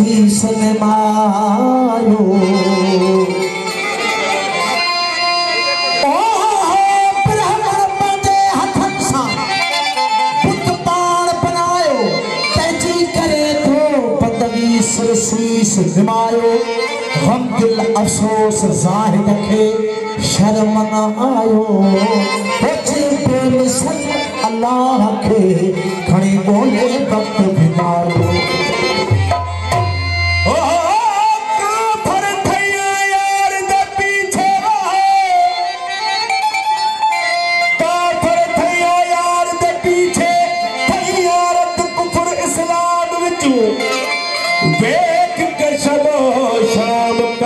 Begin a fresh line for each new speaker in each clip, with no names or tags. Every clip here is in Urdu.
وسیم سلمانو سرسیس دمائیو غم دل افسوس زاہ دکھے شرم نہ آئیو بچے پر مصر اللہ کے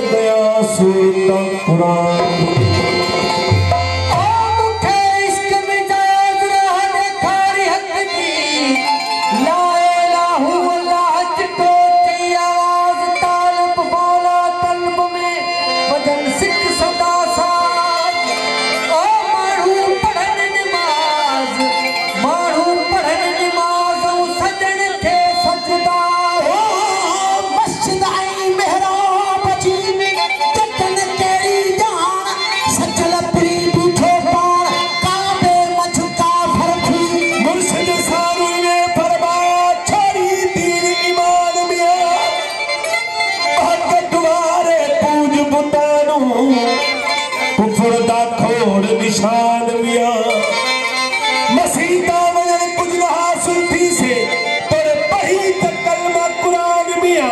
Deus, tão pronto. کفر دا کھوڑ نشان بیا مسیح دا وجن کچھ نہا سنتی سے، پر پہی تا کلمہ قرآن بیا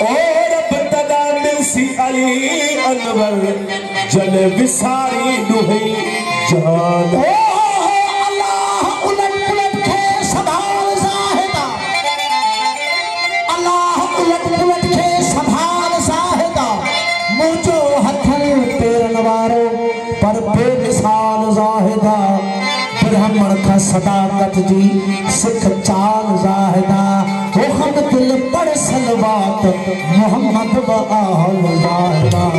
او رب تدا ملسی علی انور، جل وساری نوہی جان
ہے صداقت جی سکھ چال زاہدہ وہم دل پر سلوات محمد و آہل زاہدہ۔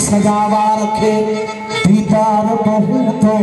سجاوہ رکھے دیدار بہتوں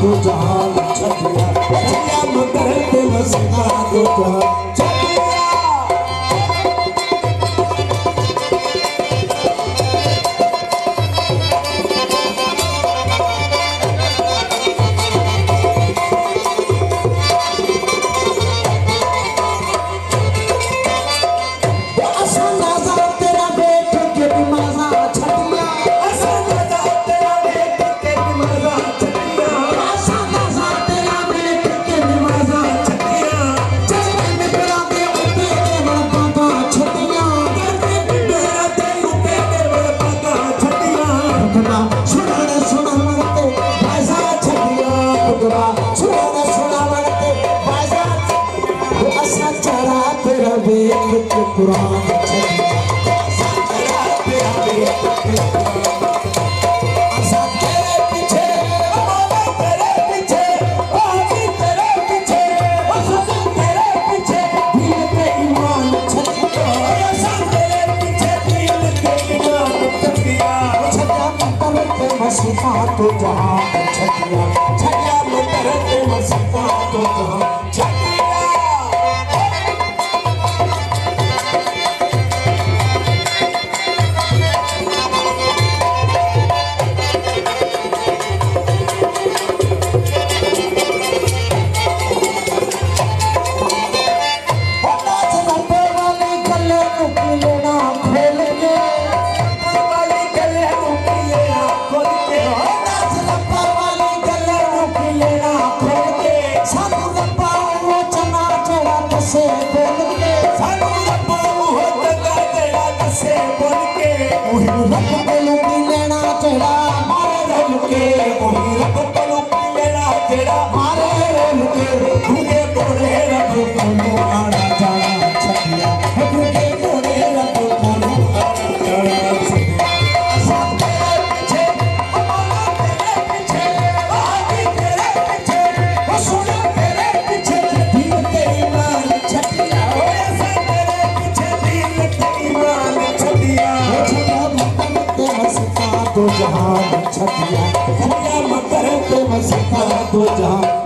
دو جہاں چھتیا
چھتیا مدر دل سکا دو جہاں
Quran. جہاں چھتیا چھتیا
مکر تو مسکا تو جہاں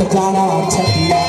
جانا چھٹیا